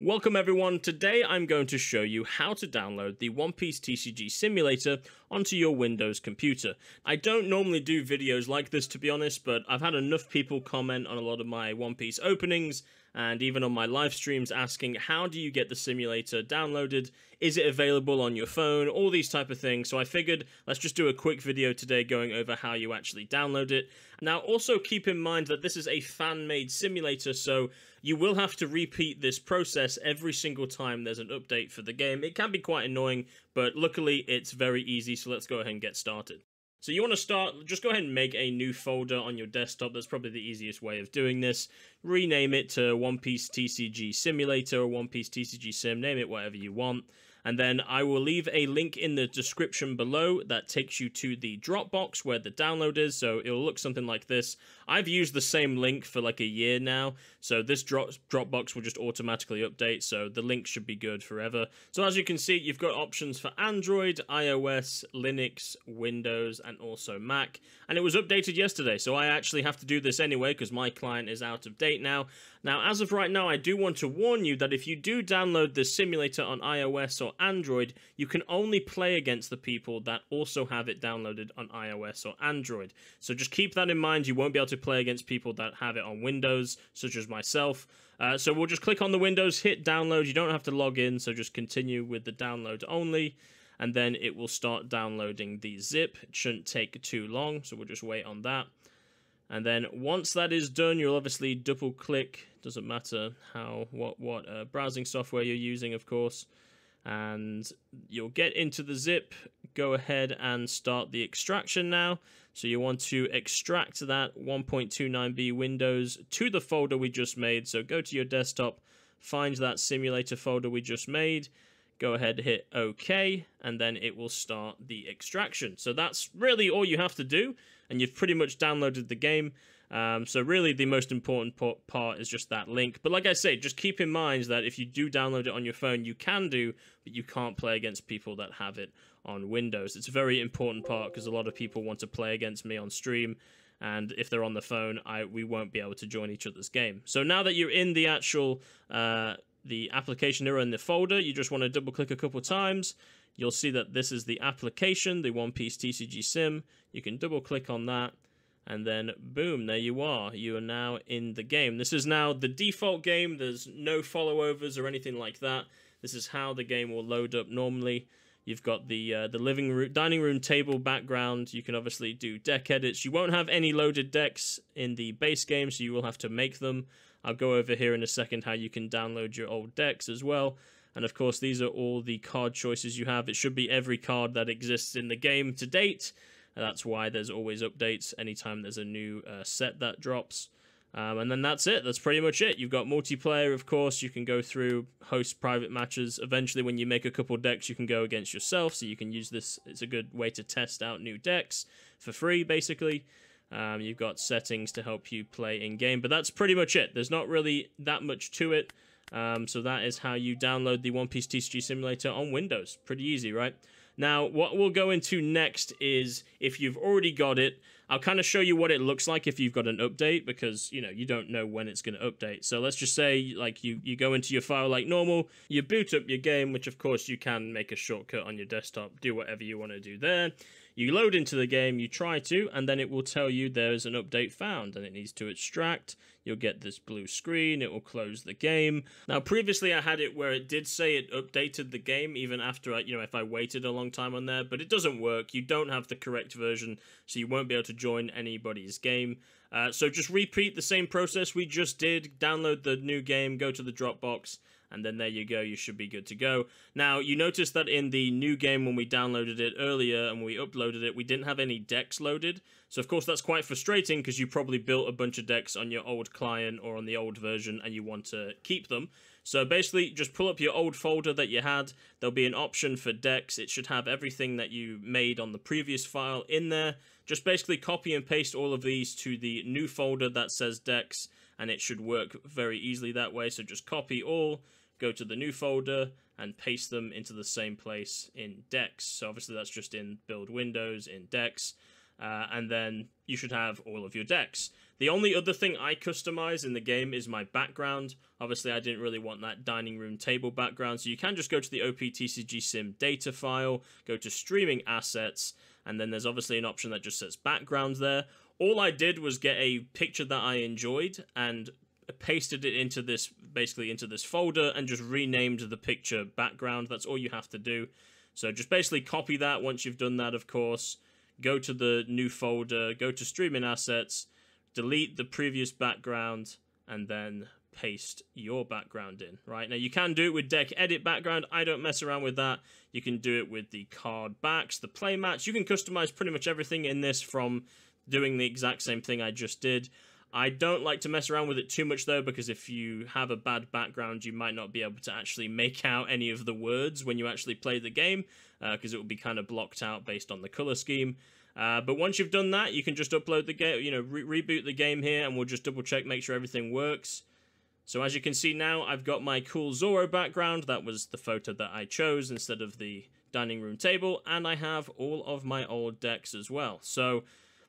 Welcome everyone, today I'm going to show you how to download the One Piece TCG Simulator onto your Windows computer. I don't normally do videos like this to be honest, but I've had enough people comment on a lot of my One Piece openings and even on my live streams asking how do you get the simulator downloaded? Is it available on your phone? All these type of things. So i figured let's just do a quick video today going over how you actually download it. Now also keep in mind that this is a fan made simulator so you will have to repeat this process every single time there's an update for the game. It can be quite annoying but luckily it's very easy so let's go ahead and get started so you want to start, just go ahead and make a new folder on your desktop. That's probably the easiest way of doing this. Rename it to One Piece TCG Simulator or One Piece TCG Sim. Name it whatever you want and then I will leave a link in the description below that takes you to the Dropbox where the download is, so it'll look something like this. I've used the same link for like a year now, so this drop Dropbox will just automatically update, so the link should be good forever. So as you can see, you've got options for Android, iOS, Linux, Windows, and also Mac, and it was updated yesterday, so I actually have to do this anyway because my client is out of date now. Now, as of right now, I do want to warn you that if you do download the simulator on iOS or Android, you can only play against the people that also have it downloaded on iOS or Android. So just keep that in mind. You won't be able to play against people that have it on Windows, such as myself. Uh, so we'll just click on the Windows, hit download. You don't have to log in, so just continue with the download only. And then it will start downloading the zip. It shouldn't take too long, so we'll just wait on that. And then once that is done, you'll obviously double click. Doesn't matter how what what uh, browsing software you're using, of course. And you'll get into the zip. Go ahead and start the extraction now. So you want to extract that 1.29b Windows to the folder we just made. So go to your desktop, find that simulator folder we just made go ahead hit OK and then it will start the extraction. So that's really all you have to do and you've pretty much downloaded the game. Um, so really the most important part is just that link. But like I say, just keep in mind that if you do download it on your phone, you can do, but you can't play against people that have it on Windows. It's a very important part because a lot of people want to play against me on stream and if they're on the phone, I we won't be able to join each other's game. So now that you're in the actual uh, the application here in the folder, you just want to double click a couple times. You'll see that this is the application, the One Piece TCG Sim. You can double click on that and then boom, there you are. You are now in the game. This is now the default game. There's no followovers or anything like that. This is how the game will load up normally. You've got the uh, the living room, dining room table background. You can obviously do deck edits. You won't have any loaded decks in the base game, so you will have to make them. I'll go over here in a second how you can download your old decks as well. And of course, these are all the card choices you have. It should be every card that exists in the game to date. That's why there's always updates anytime there's a new uh, set that drops. Um, and then that's it. That's pretty much it. You've got multiplayer, of course. You can go through, host private matches. Eventually, when you make a couple decks, you can go against yourself. So you can use this. It's a good way to test out new decks for free, basically. Um, you've got settings to help you play in game, but that's pretty much it. There's not really that much to it. Um, so that is how you download the One Piece TCG Simulator on Windows. Pretty easy, right? Now, what we'll go into next is if you've already got it, I'll kind of show you what it looks like if you've got an update because, you know, you don't know when it's going to update. So let's just say, like, you, you go into your file like normal, you boot up your game, which of course you can make a shortcut on your desktop, do whatever you want to do there. You load into the game, you try to, and then it will tell you there's an update found and it needs to extract. You'll get this blue screen, it will close the game. Now, previously I had it where it did say it updated the game even after, I, you know, if I waited a long time on there, but it doesn't work. You don't have the correct version, so you won't be able to join anybody's game. Uh, so just repeat the same process we just did. Download the new game, go to the Dropbox, and then there you go, you should be good to go. Now, you notice that in the new game when we downloaded it earlier and we uploaded it, we didn't have any decks loaded. So, of course, that's quite frustrating because you probably built a bunch of decks on your old client or on the old version and you want to keep them. So basically, just pull up your old folder that you had. There'll be an option for decks. It should have everything that you made on the previous file in there. Just basically copy and paste all of these to the new folder that says decks, and it should work very easily that way. So just copy all, go to the new folder and paste them into the same place in decks. So obviously that's just in build windows in decks. Uh, and then you should have all of your decks. The only other thing I customize in the game is my background. Obviously, I didn't really want that dining room table background, so you can just go to the OPTCG Sim data file, go to streaming assets, and then there's obviously an option that just says background there. All I did was get a picture that I enjoyed and pasted it into this basically into this folder and just renamed the picture background. That's all you have to do. So just basically copy that once you've done that, of course. Go to the new folder, go to streaming assets, delete the previous background, and then paste your background in, right? Now, you can do it with deck edit background. I don't mess around with that. You can do it with the card backs, the play mats. You can customize pretty much everything in this from doing the exact same thing I just did. I don't like to mess around with it too much though, because if you have a bad background, you might not be able to actually make out any of the words when you actually play the game, because uh, it will be kind of blocked out based on the color scheme. Uh, but once you've done that, you can just upload the game, you know, re reboot the game here, and we'll just double check, make sure everything works. So as you can see now, I've got my cool Zoro background. That was the photo that I chose instead of the dining room table, and I have all of my old decks as well. So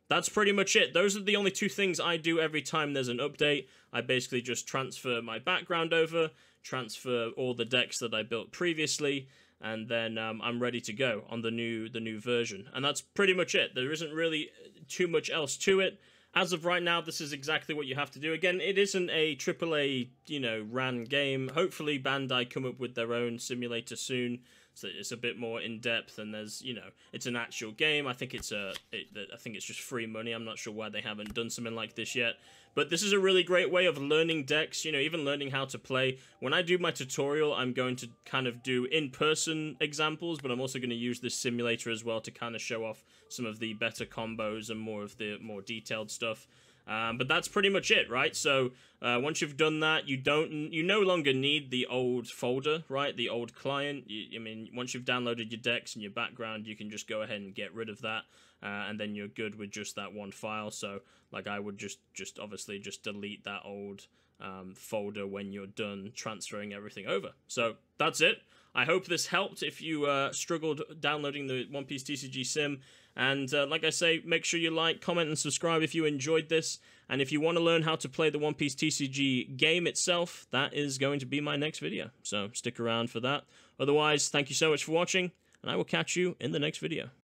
that's pretty much it. Those are the only two things I do every time there's an update. I basically just transfer my background over, transfer all the decks that I built previously, and then um, I'm ready to go on the new the new version. And that's pretty much it. There isn't really too much else to it. As of right now, this is exactly what you have to do. Again, it isn't a AAA, you know, ran game. Hopefully Bandai come up with their own simulator soon so it's a bit more in depth and there's you know it's an actual game. I think it's a it, i think it's just free money. I'm not sure why they haven't done something like this yet. But this is a really great way of learning decks you know even learning how to play. When i do my tutorial i'm going to kind of do in-person examples but i'm also going to use this simulator as well to kind of show off some of the better combos and more of the more detailed stuff um, but that's pretty much it, right? So uh, once you've done that, you don't, you no longer need the old folder, right? The old client. You, I mean, once you've downloaded your decks and your background, you can just go ahead and get rid of that, uh, and then you're good with just that one file. So like I would just, just obviously just delete that old um, folder when you're done transferring everything over. So that's it. I hope this helped if you uh, struggled downloading the One Piece TCG Sim. And uh, like I say, make sure you like, comment, and subscribe if you enjoyed this. And if you want to learn how to play the One Piece TCG game itself, that is going to be my next video. So stick around for that. Otherwise, thank you so much for watching, and I will catch you in the next video.